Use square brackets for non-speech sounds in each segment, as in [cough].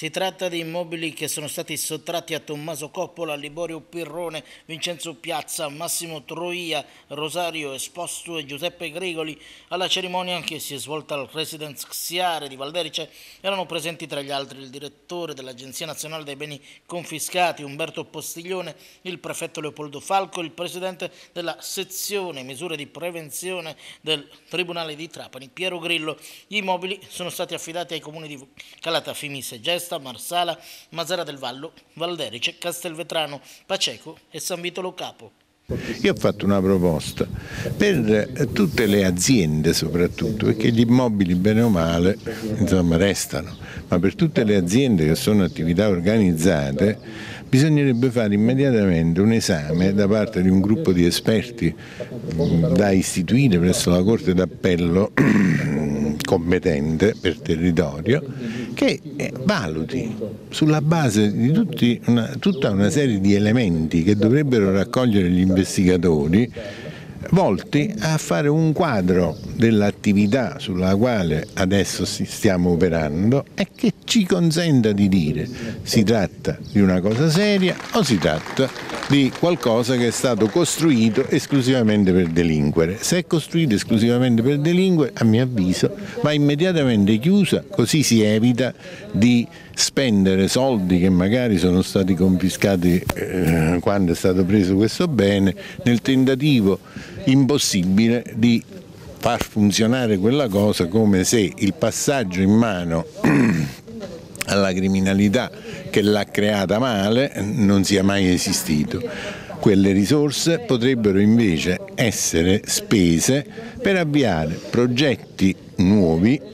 Si tratta di immobili che sono stati sottratti a Tommaso Coppola, Liborio Pirrone, Vincenzo Piazza, Massimo Troia, Rosario Esposto e Giuseppe Grigoli. Alla cerimonia che si è svolta al Residence Xiare di Valderice erano presenti tra gli altri il direttore dell'Agenzia Nazionale dei Beni Confiscati Umberto Postiglione, il prefetto Leopoldo Falco, il presidente della sezione misure di prevenzione del Tribunale di Trapani Piero Grillo. Gli immobili sono stati affidati ai comuni di Calatafimisse e Gesta, Marsala, Mazara del Vallo, Valderice, Castelvetrano, Paceco e San Vitolo Capo. Io ho fatto una proposta per tutte le aziende soprattutto, perché gli immobili bene o male insomma, restano, ma per tutte le aziende che sono attività organizzate bisognerebbe fare immediatamente un esame da parte di un gruppo di esperti da istituire presso la Corte d'Appello [clears throat] competente per territorio che eh, valuti sulla base di tutti una, tutta una serie di elementi che dovrebbero raccogliere gli investigatori volti a fare un quadro dell'attività sulla quale adesso stiamo operando e che ci consenta di dire si tratta di una cosa seria o si tratta di qualcosa che è stato costruito esclusivamente per delinquere. Se è costruito esclusivamente per delinquere, a mio avviso, va immediatamente chiusa, così si evita di spendere soldi che magari sono stati confiscati eh, quando è stato preso questo bene nel tentativo impossibile di far funzionare quella cosa come se il passaggio in mano [clears throat] alla criminalità che l'ha creata male non sia mai esistito. Quelle risorse potrebbero invece essere spese per avviare progetti nuovi [clears throat]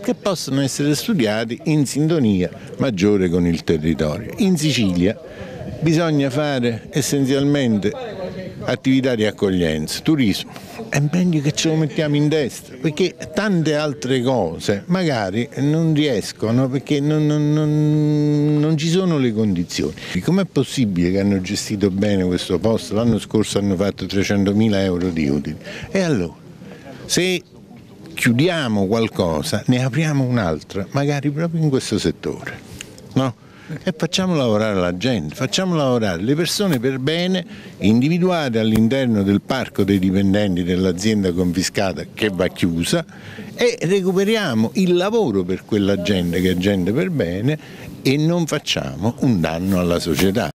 che possono essere studiati in sintonia maggiore con il territorio. In Sicilia bisogna fare essenzialmente attività di accoglienza, turismo, è meglio che ce lo mettiamo in destra, perché tante altre cose magari non riescono perché non, non, non, non ci sono le condizioni. Com'è possibile che hanno gestito bene questo posto? L'anno scorso hanno fatto 300.000 euro di utili. E allora, se chiudiamo qualcosa, ne apriamo un'altra, magari proprio in questo settore. No? E facciamo lavorare la gente, facciamo lavorare le persone per bene individuate all'interno del parco dei dipendenti dell'azienda confiscata che va chiusa e recuperiamo il lavoro per quella gente che è gente per bene e non facciamo un danno alla società.